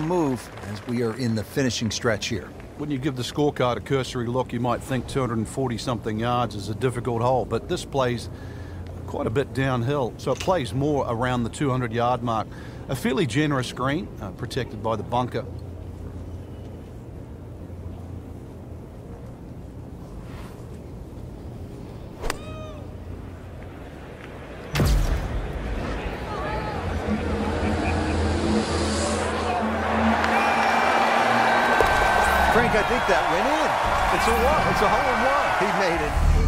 improve as we are in the finishing stretch here. When you give the scorecard a cursory look, you might think 240 something yards is a difficult hole, but this plays quite a bit downhill, so it plays more around the 200 yard mark. A fairly generous green, uh, protected by the bunker. Frank, I think that went in. It's a what? It's a hole in one. He made it.